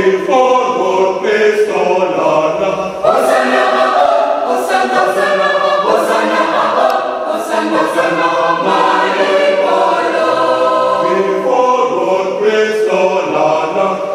Lord, praise the Lord.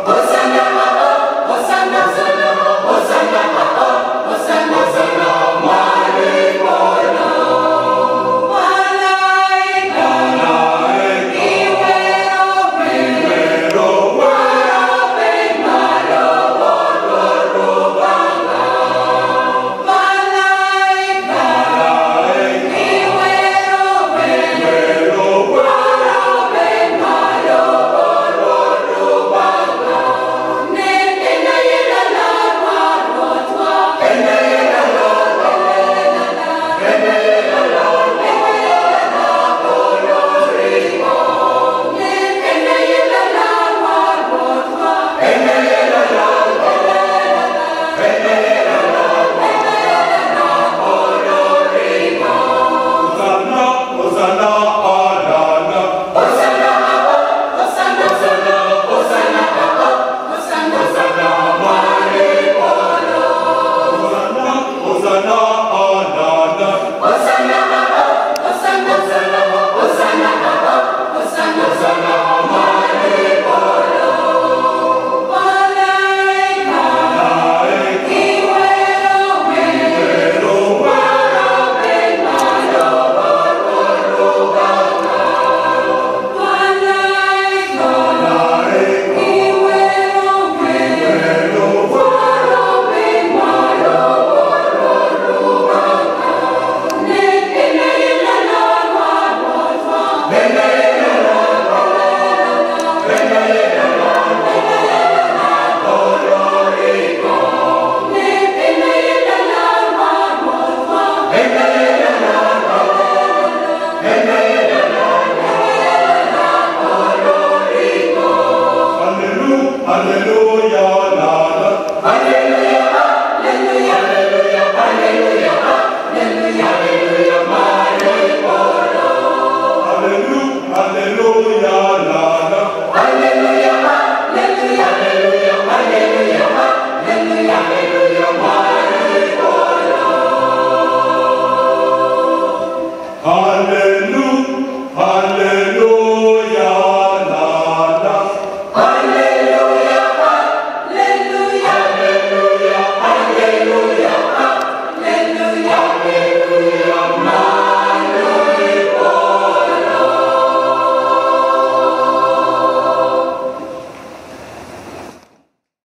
Hallelujah.